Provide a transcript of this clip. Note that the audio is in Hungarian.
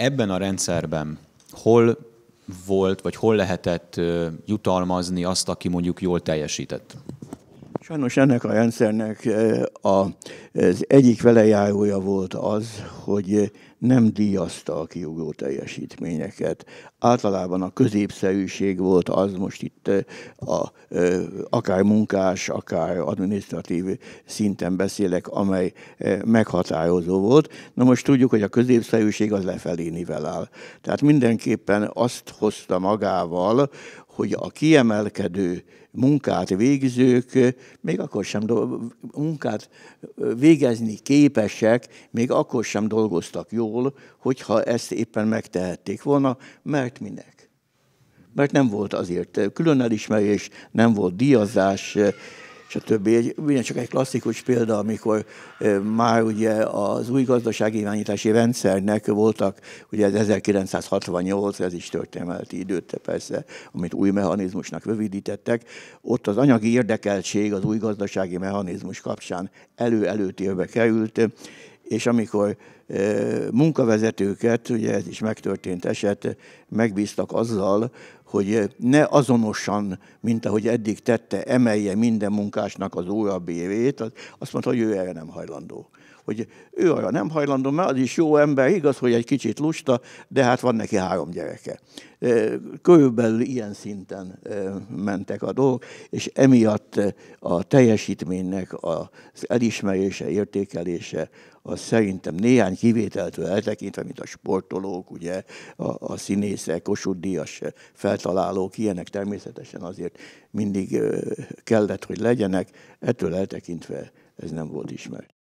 ebben a rendszerben hol volt, vagy hol lehetett jutalmazni azt, aki mondjuk jól teljesített? Sajnos ennek a rendszernek az egyik velejárója volt az, hogy nem díjazta a kiugró teljesítményeket. Általában a középszerűség volt az, most itt a, akár munkás, akár administratív szinten beszélek, amely meghatározó volt. Na most tudjuk, hogy a középszerűség az lefelé nivelál. Tehát mindenképpen azt hozta magával, hogy a kiemelkedő munkát végzők még akkor sem munkát végezni képesek, még akkor sem dolgoztak jól, hogyha ezt éppen megtehették volna, mert minek? Mert nem volt azért külön elismerés, nem volt díjazás, stb. Egy, csak egy klasszikus példa, amikor már ugye az új gazdasági irányítási rendszernek voltak, ugye ez 1968, ez is történelmi időt persze, amit új mechanizmusnak rövidítettek, ott az anyagi érdekeltség az új gazdasági mechanizmus kapcsán elő-előtérbe került, és amikor munkavezetőket, ugye ez is megtörtént eset, megbíztak azzal, hogy ne azonosan, mint ahogy eddig tette, emelje minden munkásnak az óra bérét, azt mondta, hogy ő erre nem hajlandó. Hogy ő arra nem hajlandó, mert az is jó ember, igaz, hogy egy kicsit lusta, de hát van neki három gyereke. Körülbelül ilyen szinten mentek a dolgok, és emiatt a teljesítménynek az elismerése, értékelése, az szerintem néhány kivételtől eltekintve, mint a sportolók, ugye, a, a színészek, Kossuth Díjas feltalálók, ilyenek természetesen azért mindig kellett, hogy legyenek, ettől eltekintve ez nem volt ismert.